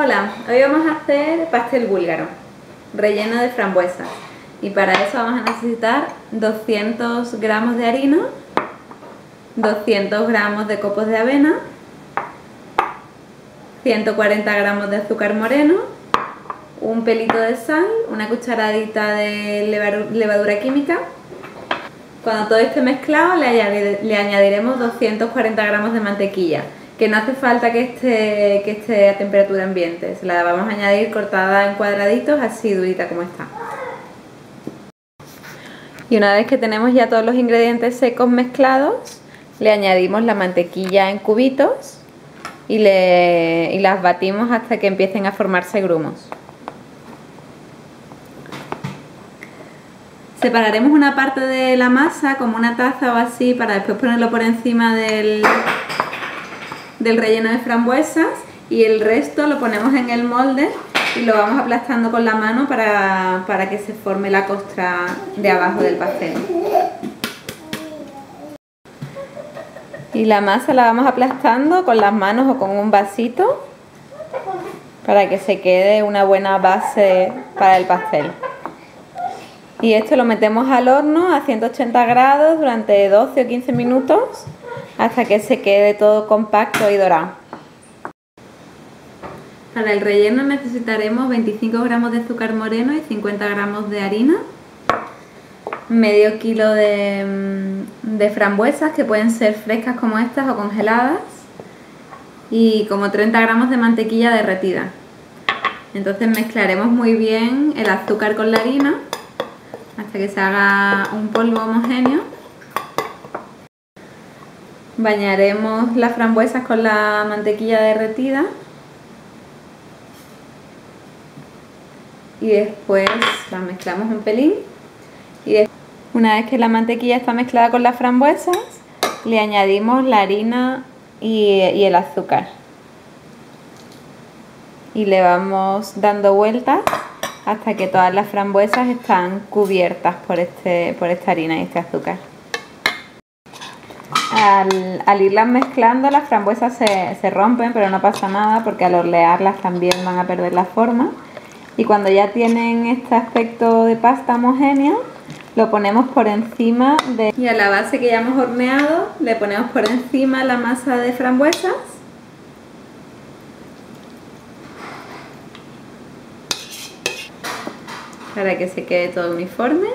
Hola, hoy vamos a hacer pastel búlgaro, relleno de frambuesas. Y para eso vamos a necesitar 200 gramos de harina, 200 gramos de copos de avena, 140 gramos de azúcar moreno, un pelito de sal, una cucharadita de levadura química. Cuando todo esté mezclado le añadiremos 240 gramos de mantequilla que no hace falta que esté, que esté a temperatura ambiente, se la vamos a añadir cortada en cuadraditos así durita como está. Y una vez que tenemos ya todos los ingredientes secos mezclados, le añadimos la mantequilla en cubitos y, le, y las batimos hasta que empiecen a formarse grumos. Separaremos una parte de la masa como una taza o así para después ponerlo por encima del, del relleno de frambuesas y el resto lo ponemos en el molde y lo vamos aplastando con la mano para, para que se forme la costra de abajo del pastel. Y la masa la vamos aplastando con las manos o con un vasito para que se quede una buena base para el pastel. Y esto lo metemos al horno a 180 grados durante 12 o 15 minutos hasta que se quede todo compacto y dorado. Para el relleno necesitaremos 25 gramos de azúcar moreno y 50 gramos de harina, medio kilo de, mm, de frambuesas que pueden ser frescas como estas o congeladas y como 30 gramos de mantequilla derretida. Entonces mezclaremos muy bien el azúcar con la harina hasta que se haga un polvo homogéneo Bañaremos las frambuesas con la mantequilla derretida. Y después las mezclamos un pelín. Y una vez que la mantequilla está mezclada con las frambuesas, le añadimos la harina y, y el azúcar. Y le vamos dando vueltas hasta que todas las frambuesas están cubiertas por, este, por esta harina y este azúcar al, irlas mezclando las frambuesas se, rompen, pero no pasa nada porque al orlearlas también van a perder la forma. Y cuando ya tienen este aspecto de pasta homogénea, lo ponemos por encima de... Y a la base que ya hemos horneado, le ponemos por encima la masa de frambuesas. Para que se quede todo uniforme.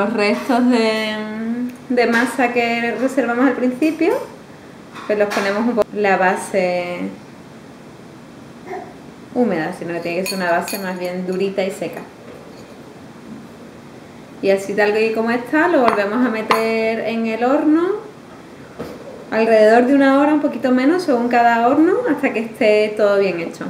Los restos de, masa que reservamos al principio, pues los ponemos un poco la base húmeda, sino que tiene que ser una base más bien durita y seca. Y así tal y como está, lo volvemos a meter en el horno alrededor de una hora, un poquito menos, según cada horno, hasta que esté todo bien hecho.